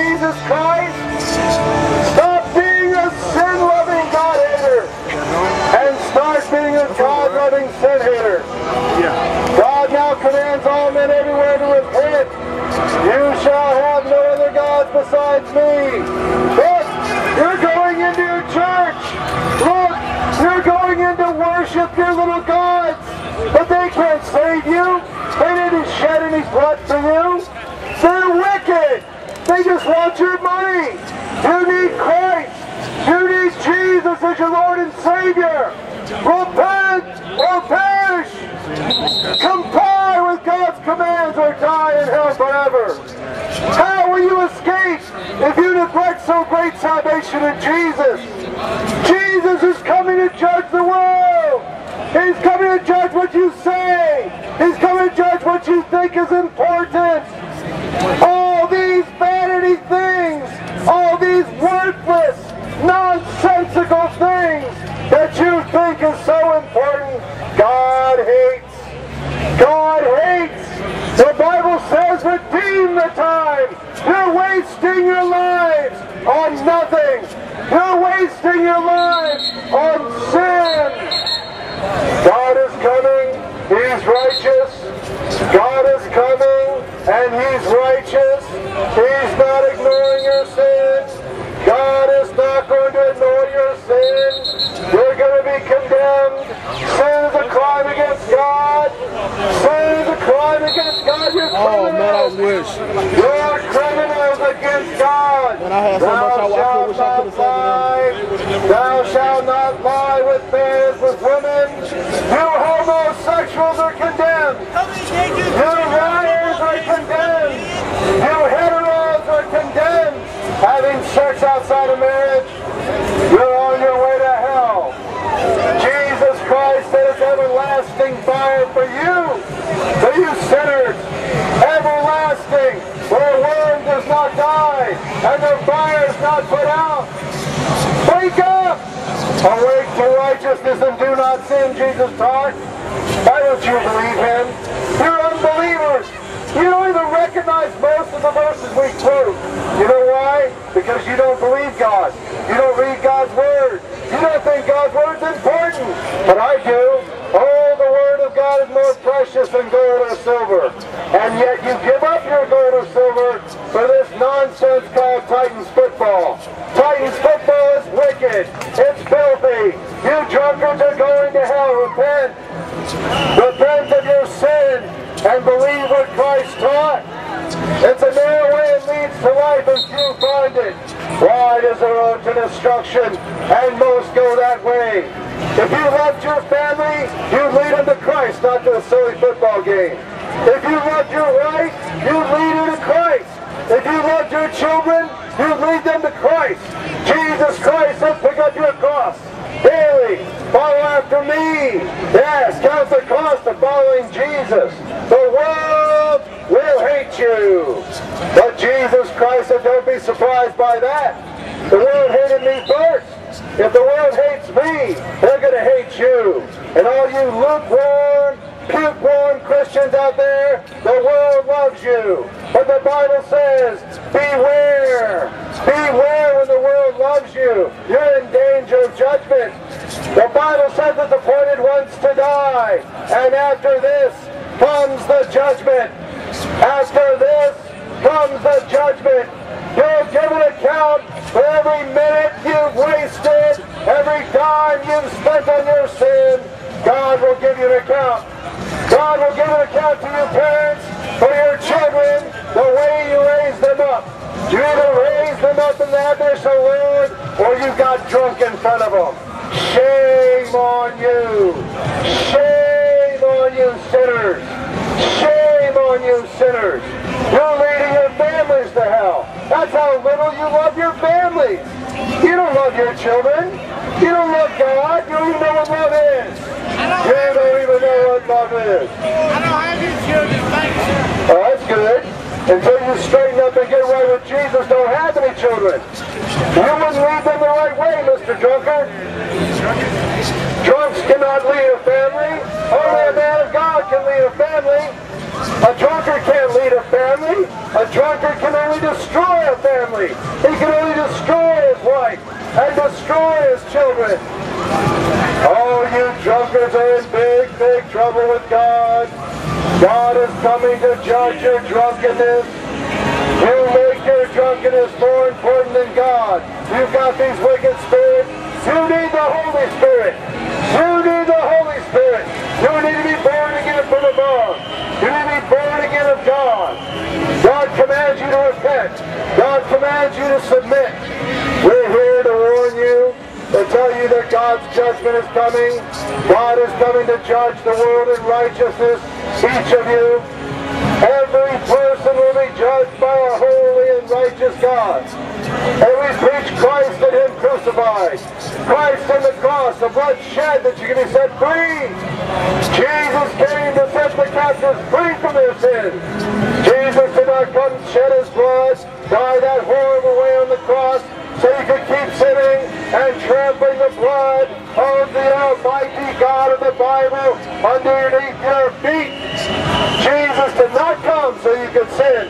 Jesus Christ, stop being a sin-loving God-hater and start being a God-loving sin-hater. God now commands all men everywhere to repent. You shall have no other gods besides me. Look, you're going into your church. Look, you're going in to worship your little gods. But they can't save you. They didn't shed any blood for you. They're wicked. They just want your money. You need Christ. You need Jesus as your Lord and Savior. Repent or perish. Comply with God's commands or die in hell forever. How will you escape if you neglect so great salvation in Jesus? Jesus is coming to judge the world. He's coming to judge what you say. He's coming to judge what you think is important. Things, all these worthless, nonsensical things that you think is so important, God hates. God hates. The Bible says, redeem the time. You're wasting your lives on nothing. You're wasting your lives on sin. God is coming. He's righteous. God is coming and He's righteous. He's not ignoring your sins. God is not going to ignore your sin. You're going to be condemned. Sin is a crime against God. Sin is a crime against God. You're Oh man, I wish. You're criminals against God. Man, I had so Thou much I- I shalt wish I not could've said lie. Thou shalt not lie with bears, with women. You homosexuals are condemned. You liars are condemned. You heteros are condemned. Having sex outside of marriage, you're on your way to hell. Jesus Christ said it's everlasting fire for you, for you sinners. Everlasting, where a worm does not die and the fire is not put out. Wake up! Awake to righteousness and do not sin, Jesus taught. Why don't you believe him? You're unbelievers. You don't even recognize most of the verses we quote. You know why? Because you don't believe God. You don't read God's Word. You don't think God's Word's important. But I do. Oh, the Word of God is more precious than gold or silver. And yet you give up your gold or silver for this nonsense called Titans football. Titans football is wicked. It's filthy. You drunkards are going to hell. Repent. Repent of your sin and believe what Christ taught. It's a narrow way that leads to life and few find it. Wide is the road to destruction and most go that way. If you loved your family, you'd lead them to Christ, not to a silly football game. If you loved your wife, you'd lead her to Christ. If you loved your children, you'd lead them to Christ. Jesus Christ said, pick up your cross daily. Follow after me. Yes, count the cost of following Jesus. The world will hate you. But Jesus Christ said, don't be surprised by that. The world hated me first. If the world hates me, they're going to hate you. And all you lukewarm, puke-born Christians out there, the world loves you. But the Bible says, beware. Beware when the world loves you. You're in danger of judgment. The Bible says that the appointed ones to die. And after this comes the judgment. After this comes the judgment. You'll give an account for every minute you've wasted, every dime you've spent on your sin. God will give you an account. God will give an account to your parents for your children, the way you raised them up. You either raised them up in the admonition of the Lord, or you got drunk in front of them. Shame on you. Shame on you sinners. Shame on you sinners. You're leading your families to hell. That's how little you love your families. You don't love your children. You don't love God. You don't even know what love is. You don't even know what love is. I don't have your children, thank you. Oh, that's good. Until you straighten up and get right with Jesus, don't have any children. You wouldn't lead them the right way, Mr. Drunkard. Drunks cannot lead a family. Only a man of God can lead a family. A drunkard can't lead a family. A drunkard can only destroy a family. He can only destroy his wife and destroy his children. Oh, you drunkards are in big, big trouble with God. God is coming to judge your drunkenness. You make your drunkenness more important than God. You've got these wicked spirits. You need the Holy Spirit. You need the Holy Spirit. You need to be born again from above. You need to be born again of God. God commands you to repent. God commands you to submit. We're here to warn you, to tell you that God's judgment is coming. God is coming to judge the world in righteousness. Each of you. Every person will be judged by a holy and righteous God. And we preach Christ and Him crucified. Christ on the cross, the blood shed that you can be set free. Jesus came to set the captives free from their sins. Jesus did not come and shed His blood, die that horrible way on the cross, so you could keep sinning and trampling the blood of the Almighty God of the Bible underneath your feet. Jesus did not come so you could sin.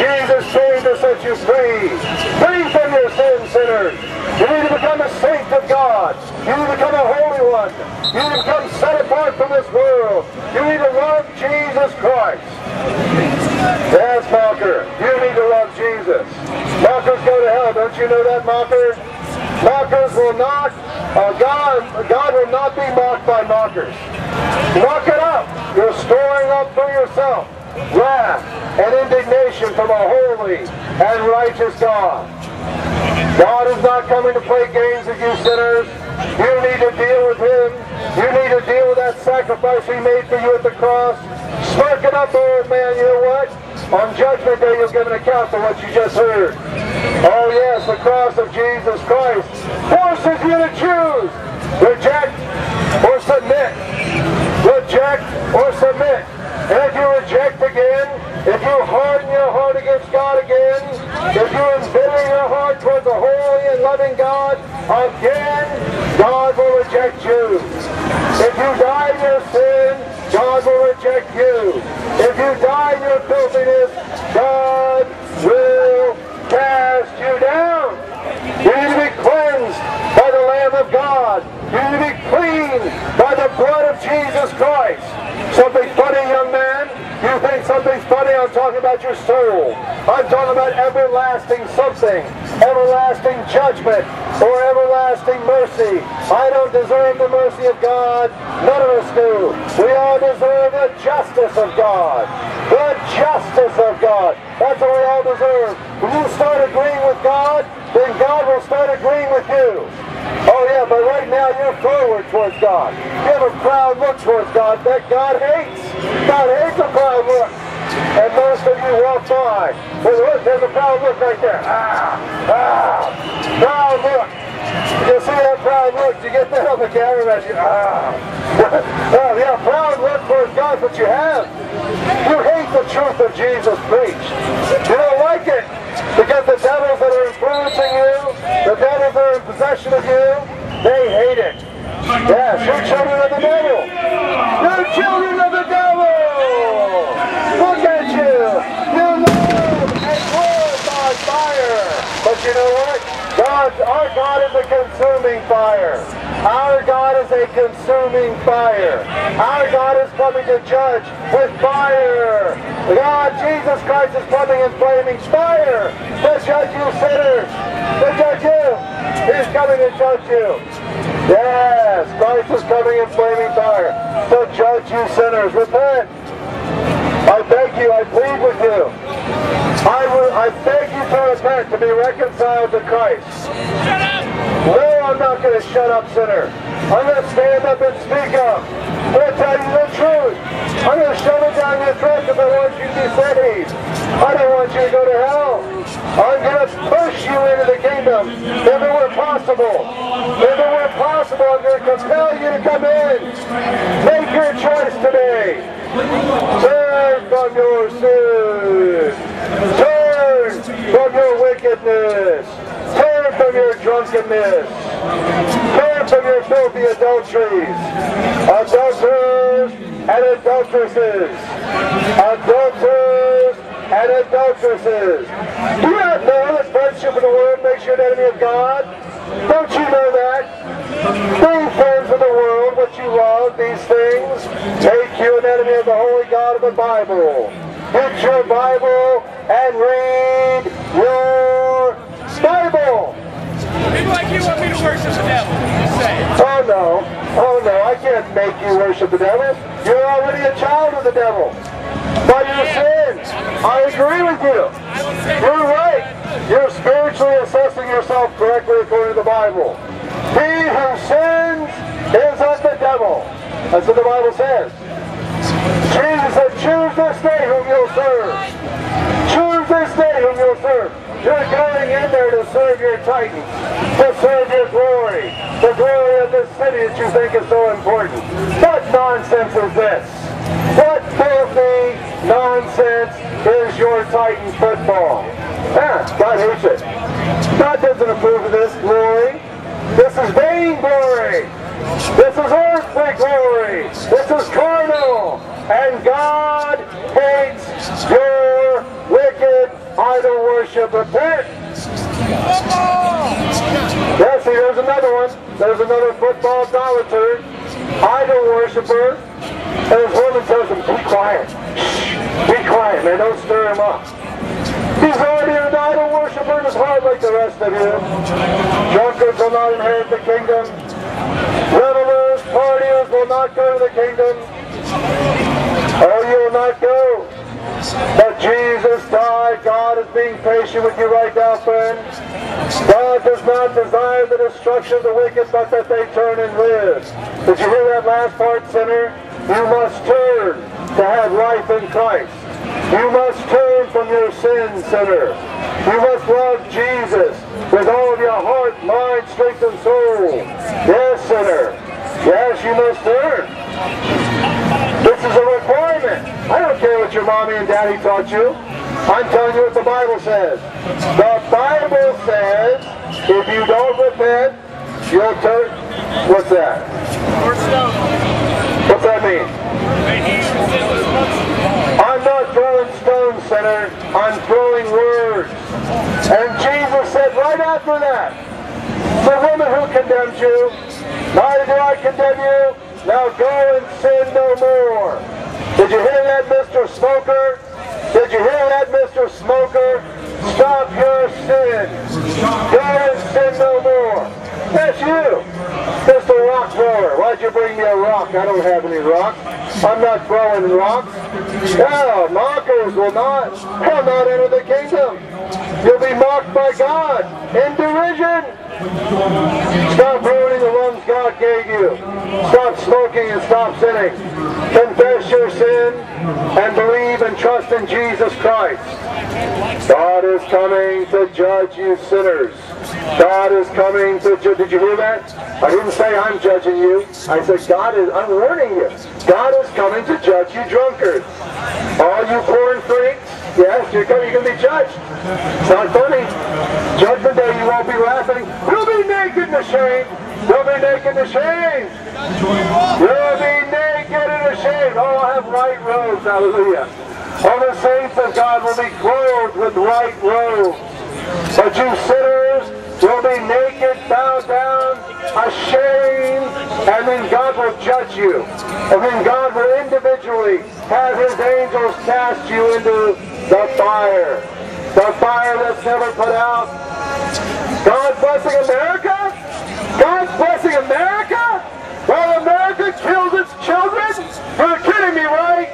Jesus came set you free. Free from your sin, sinners. You need to become a saint of God. You need to become a holy one. You need to become set apart from this world. You need to love Jesus Christ. Yes, mocker. You need to love Jesus. Mockers go to hell. Don't you know that, mockers? Mockers will not, uh, God, God will not be mocked by mockers. Mock it up. You're storing up for yourself wrath and indignation from a holy and righteous God. God is not coming to play games with you sinners. You need to deal with Him. You need to deal with that sacrifice He made for you at the cross. Spark it up, old man. You know what? On Judgment Day, you'll give an account for what you just heard. Oh yes, the cross of Jesus Christ forces you to choose. Reject or submit. Reject or submit. If you reject again, if you harden your heart against God again, if you embitter your heart towards a holy and loving God again, God will reject you. If you die in your sin, God will reject you. If you die in your filthiness, God will cast you down. You need to be cleansed by the Lamb of God. You need to be clean by the blood of Jesus Christ. Something funny, young man? You think something's funny? Your soul. I'm talking about everlasting something, everlasting judgment, or everlasting mercy. I don't deserve the mercy of God. None of us do. We all deserve the justice of God. The justice of God. That's what we all deserve. When you start agreeing with God, then God will start agreeing with you. Oh yeah, but right now you're forward towards God. You have a proud look towards God that God hates. God hates a proud look. And most of you walk by. Well, look, there's a proud look right there. Ah, ah, proud look. You see that proud look? You get that on the camera. You, ah. oh, yeah, proud look towards God, but you have. You hate the truth of Jesus preached. You don't like it because the devils that are influencing you, the devils that are in possession of you, they hate it. Yes, you're children of the devil. You're children of the devil. Look at you. You live and glorify fire. But you know what? God, our God is a consuming fire. Our God is a consuming fire. Our God is coming to judge with fire. God, Jesus Christ is coming in flaming fire to judge you sinners. To judge you. He's coming to judge you. Yes, Christ is coming in flaming fire to judge you sinners. Repent. I beg you, I plead with you. I, will, I beg you to repent, to be reconciled to Christ. Shut up! No, I'm not going to shut up, sinner. I'm going to stand up and speak up. I'm going to tell you the truth. I'm going to shove it down your throat if I want you to be saved. I don't want you to go to hell. I'm going to push you into the kingdom if it were possible. If it were possible, I'm going to compel you to come in. Make your choice today. Turn from your sin. Turn from your wickedness. Turn from your drunkenness. Turn from your filthy adulteries. Adulterers and adulteresses. Adulterers and adulteresses. Do you not know that friendship with the world makes you an enemy of God? Don't you know that? Being friends with the world, what you love, these things, make you an enemy of the holy God of the Bible. Get your Bible and read. People like you want me to worship the devil. Oh no, oh no, I can't make you worship the devil. You're already a child of the devil. By your sins. I agree with you. You're right. You're spiritually assessing yourself correctly according to the Bible. He who sins is of the devil. That's what the Bible says. Jesus said, choose this day whom you'll serve. Choose this day whom you'll serve. You're going in there to serve your titans, to serve your glory, the glory of this city that you think is so important. What nonsense is this? What filthy nonsense is your Titan football? Ah, God hates it. God doesn't approve of this glory. This is vain glory. This is earthly glory. This is carnal. And God hates your idol worship. Repent. Yes, see, there's another one. There's another football idolater, idol worshiper. And his woman tells him, be quiet. Be quiet, man. Don't stir him up. He's already an idol worshiper in his heart like the rest of you. Drunkards will not inherit the kingdom. Revelers, partiers will not go to the kingdom. Oh, you will being patient with you right now, friend. God does not desire the destruction of the wicked, but that they turn and live. Did you hear that last part, sinner? You must turn to have life in Christ. You must turn from your sins, sinner. You must love Jesus with all of your heart, mind, strength, and soul. Yes, sinner. Yes, you must turn. This is a requirement. I don't care what your mommy and daddy taught you. I'm telling you what the Bible says. The Bible says if you don't repent, you'll turn. What's that? What's that mean? I'm not throwing stones, sinner. I'm throwing words. And Jesus said right after that, the woman who condemns you, neither do I condemn you. Now go and sin no more. Did you hear that, Mr. Smoker? Did you hear that, Mr. Smoker? Stop your sins. Go and sin no more. That's you, Mr. Rock Thrower. Why'd you bring me a rock? I don't have any rock. I'm not throwing rocks. Yeah, mockers will not, will not enter the kingdom. You'll be mocked by God in derision. Stop ruining the Gave you. Stop smoking and stop sinning. Confess your sin and believe and trust in Jesus Christ. God is coming to judge you sinners. God is coming to judge. Did you hear that? I didn't say I'm judging you. I said God is, I'm warning you. God is coming to judge you drunkards. All you porn freaks, yes, you're going, to be judged. It's not funny. Judgment day, you won't be laughing. You'll be naked and ashamed. You'll be naked and ashamed. You'll be naked and ashamed. Oh, All have white robes. Hallelujah. All the saints of God will be clothed with white robes. But you sinners will be naked, bowed down, ashamed, and then God will judge you. And then God will individually have his angels cast you into the fire. The fire that's never put out. God blessing America? Blessing America? While America kills its children? You're kidding me, right?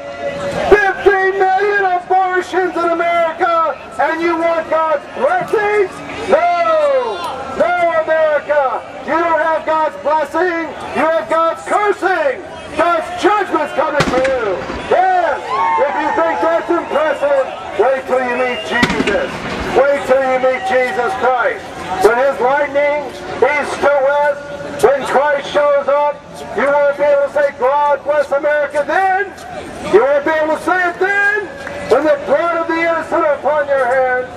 15 million abortions in America, and you want God's blessings? No! No, America! You don't have God's blessing, you have God's cursing! God's judgment's coming for you! Yes! If you think that's impressive, wait till you meet Jesus! Wait till you meet Jesus Christ! When his lightning east to west, when Christ shows up, you won't be able to say, God bless America then! Be able to say it then! When the blood of the innocent upon your hands,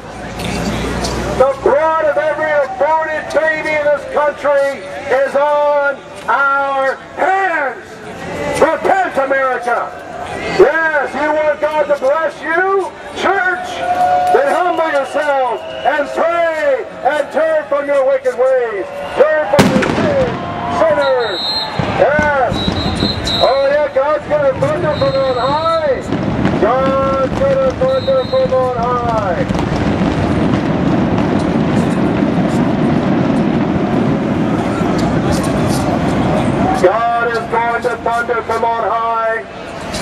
the blood of every aborted baby in this country is on our hands. Repent, America. Yes, you want God to bless you? Church, then humble yourselves and pray and turn from your wicked ways. Turn from your sins, sinners. Yes. Oh yeah, God's gonna thunder from on high. God's gonna thunder from on high. God is going to thunder from on high.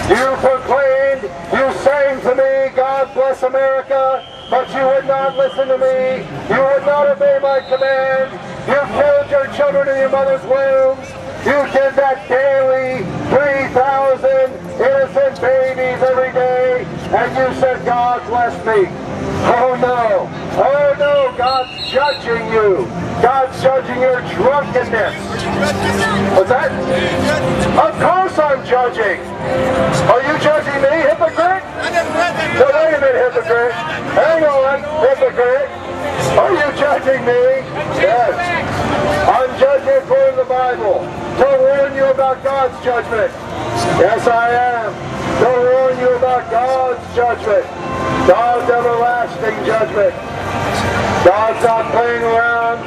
You proclaimed, you sang to me, God bless America, but you would not listen to me. You would not obey my command. You killed your children in your mother's wombs. You did that daily, 3,000 innocent babies every day, and you said, God bless me. Oh no, oh no, God's judging you. God's judging your drunkenness. What's that? Of course I'm judging. Are you judging me, hypocrite? No, wait a minute, hypocrite. Hang on, hypocrite. Are you judging me? Yes. I'm judging according to the Bible. To warn you about God's judgment. Yes, I am. To warn you about God's judgment. God's everlasting judgment. God's not playing around.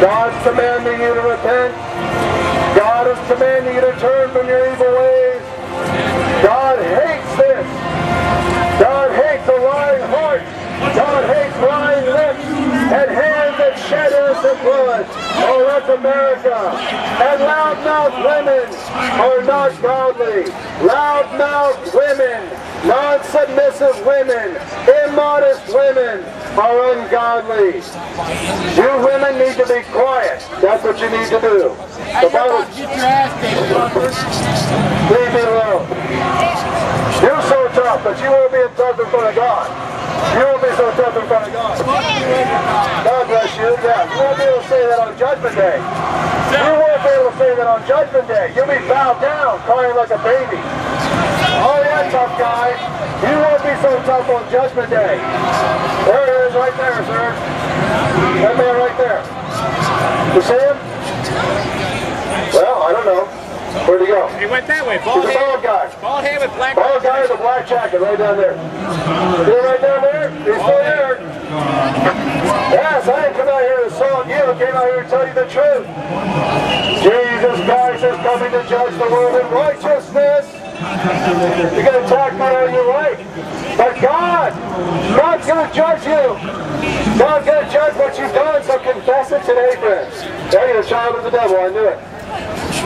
God's commanding you to repent. God is commanding you to turn from your evil ways. God hates this. God hates a lying heart. God hates lying lips and hands that shed innocent blood. Oh, that's America. And loud-mouthed women are not godly. Loud-mouthed women, non-submissive women, immodest women are ungodly. You women need to be quiet. That's what you need to do. The Bible, Get your ass kicked, leave me alone. You're so tough, but you won't be tough in front of God. You won't be so tough in front of God. God bless you. Yeah, you won't be able to say that on Judgment Day. You won't be able to say that on Judgment Day. You'll be bowed down, crying like a baby. Oh yeah, tough guy. You won't be so tough on Judgment Day. There he is, right there, sir. That man right there. You see him? Well. Where'd he go? He went that way. Bald He's a bald head. guy. Bald head with black. Bald guy with a black jacket right down there. Him right down there? He's still there. Yes, I didn't come out here to assault you. I came out here to tell you the truth. Jesus Christ is coming to judge the world in righteousness. You're going to attack me on your right. But God, God's going to judge you. God's going to judge what you've done, so confess it today, friends. Yeah, you're child of the devil, I knew it.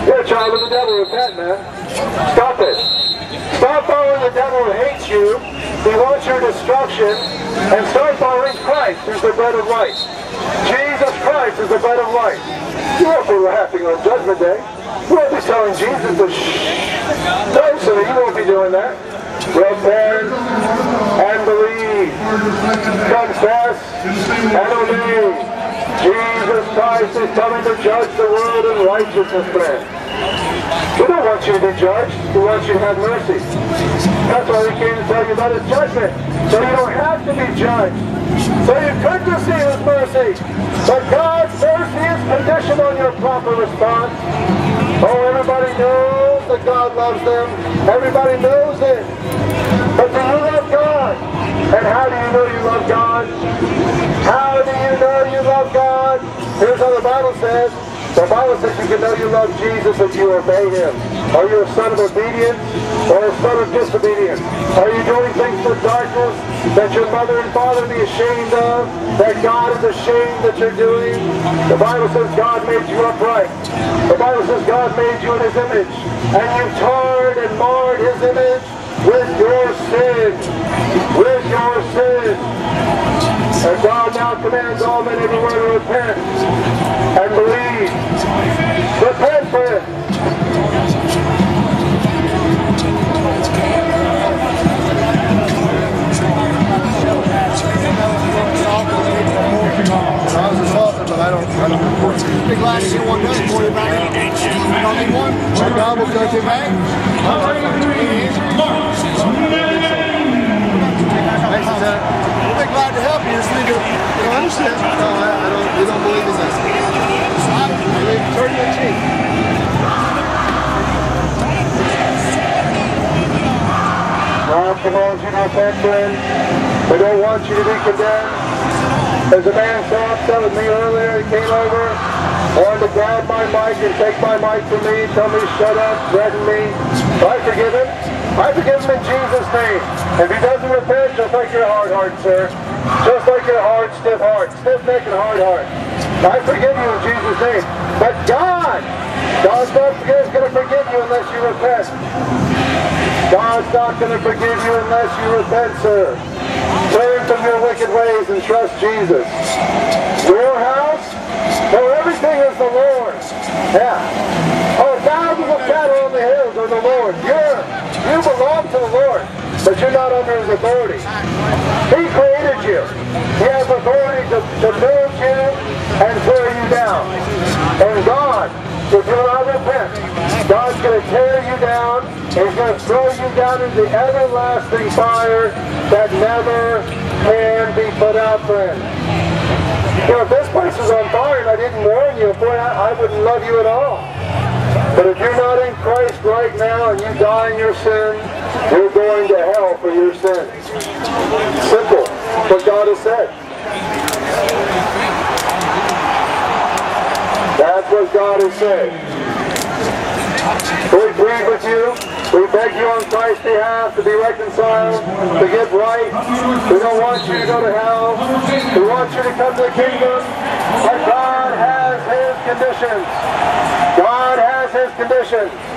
You're a child of the devil, repent, man. Stop it. Stop following the devil who hates you, he wants your destruction, and start following Christ, who's the bread of life. Jesus Christ is the bread of life. You won't be laughing on Judgment Day. You won't be telling Jesus to shh. No, sir, you won't be doing that. Repent and believe. Confess and obey. Jesus Christ is coming to judge the world in righteousness, friend. We don't want you to be judged. We want you to have mercy. That's why we came to tell you about his judgment. So you don't have to be judged. So you could receive his mercy. But God's mercy is conditioned on your proper response. Oh, everybody knows that God loves them. Everybody knows it. But do you love God? And how do you know you love God? How do you know you love God? Here's how the Bible says. The Bible says you can know you love Jesus if you obey him. Are you a son of obedience or a son of disobedience? Are you doing things for darkness that your mother and father be ashamed of? That God is ashamed that you're doing? The Bible says God made you upright. The Bible says God made you in his image. And you tarred and marred his image with your sin. With your sin. And God now commands all men everywhere to repent done for you, man. You don't need one? My God will judge you, man. Thanks, be glad to help you. You understand. No, I, don't, don't believe in this. Turn your cheek. You to repent, friend. We don't want you to be condemned. There's a man so upset with me earlier. He came over, wanted to grab my mic and take my mic from me, tell me shut up, threaten me. I forgive him. I forgive him in Jesus' name. If he doesn't repent, just like your hard heart, sir. Just like your hard, stiff heart. Stiff neck and hard heart. I forgive you in Jesus' name. But God, God's not going to forgive you unless you repent. God's not going to forgive you unless you repent, sir. Turn from your wicked ways and trust Jesus. Your house? No, oh, everything is the Lord. Yeah. Oh, thousands of cattle on the hills are the Lord. You're, you belong to the Lord, but you're not under his authority. He created you. He has authority to, to build you and tear you down. And God, if you not repent, God's going to tear you He's going to throw you down into the everlasting fire that never can be put out, friend. You know, if this place was on fire and I didn't warn you, boy, I, I wouldn't love you at all. But if you're not in Christ right now and you die in your sin, you're going to hell for your sins. Simple. What God has said. That's what God has said. We plead with you. We beg you on Christ's behalf to be reconciled, to get right. We don't want you to go to hell. We want you to come to the kingdom. But God has His conditions. God has His conditions.